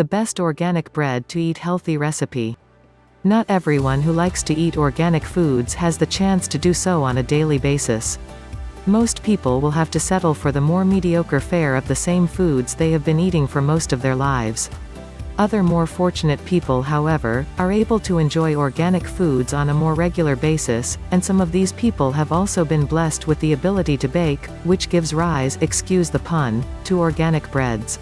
the best organic bread to eat healthy recipe. Not everyone who likes to eat organic foods has the chance to do so on a daily basis. Most people will have to settle for the more mediocre fare of the same foods they have been eating for most of their lives. Other more fortunate people however, are able to enjoy organic foods on a more regular basis, and some of these people have also been blessed with the ability to bake, which gives rise, excuse the pun, to organic breads.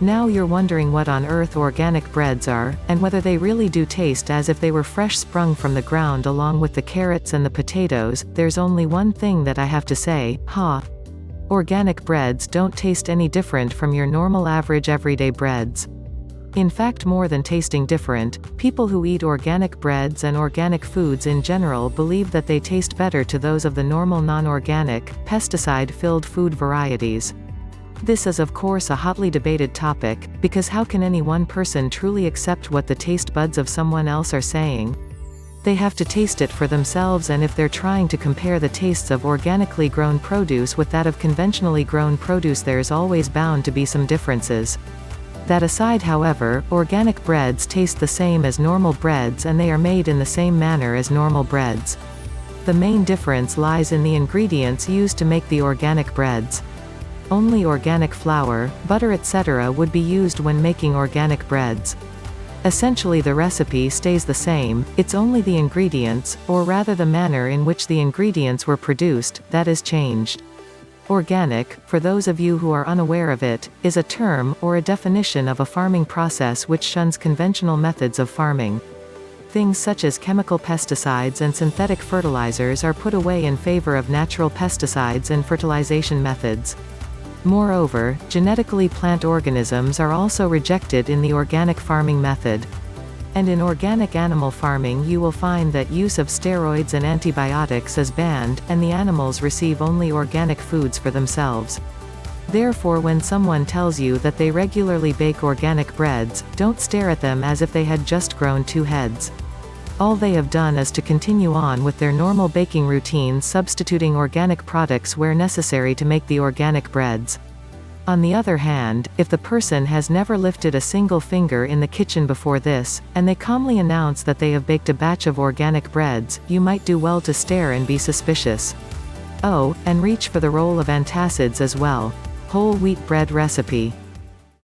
Now you're wondering what on earth organic breads are, and whether they really do taste as if they were fresh sprung from the ground along with the carrots and the potatoes, there's only one thing that I have to say, ha. Huh. Organic breads don't taste any different from your normal average everyday breads. In fact more than tasting different, people who eat organic breads and organic foods in general believe that they taste better to those of the normal non-organic, pesticide-filled food varieties. This is of course a hotly debated topic, because how can any one person truly accept what the taste buds of someone else are saying? They have to taste it for themselves and if they're trying to compare the tastes of organically grown produce with that of conventionally grown produce there's always bound to be some differences. That aside however, organic breads taste the same as normal breads and they are made in the same manner as normal breads. The main difference lies in the ingredients used to make the organic breads. Only organic flour, butter etc. would be used when making organic breads. Essentially the recipe stays the same, it's only the ingredients, or rather the manner in which the ingredients were produced, that is changed. Organic, for those of you who are unaware of it, is a term, or a definition of a farming process which shuns conventional methods of farming. Things such as chemical pesticides and synthetic fertilizers are put away in favor of natural pesticides and fertilization methods. Moreover, genetically plant organisms are also rejected in the organic farming method. And in organic animal farming you will find that use of steroids and antibiotics is banned, and the animals receive only organic foods for themselves. Therefore when someone tells you that they regularly bake organic breads, don't stare at them as if they had just grown two heads. All they have done is to continue on with their normal baking routine substituting organic products where necessary to make the organic breads. On the other hand, if the person has never lifted a single finger in the kitchen before this, and they calmly announce that they have baked a batch of organic breads, you might do well to stare and be suspicious. Oh, and reach for the roll of antacids as well. Whole wheat bread recipe.